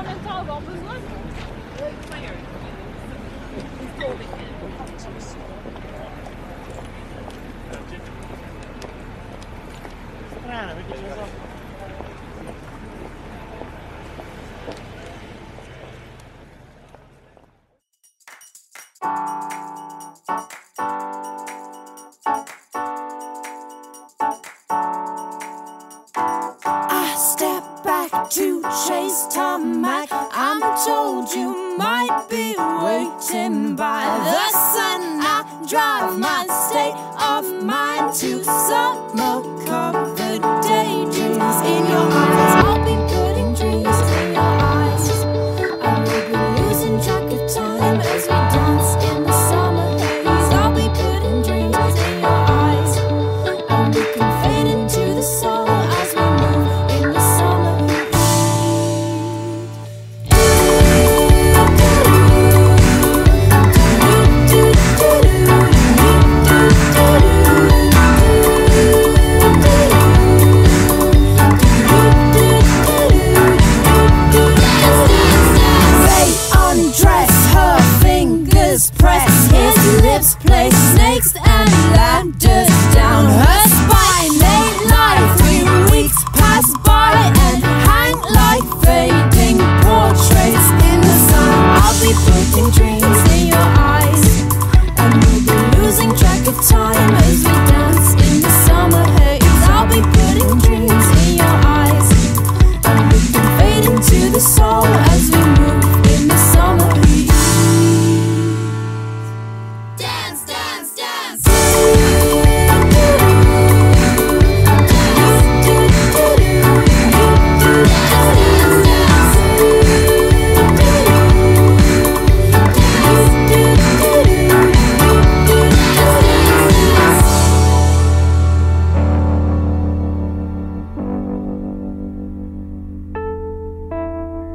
someone and tell Rob as He's calling him. back to chase tarmac. I'm told you might be waiting by the his lips, place snakes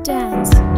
dance.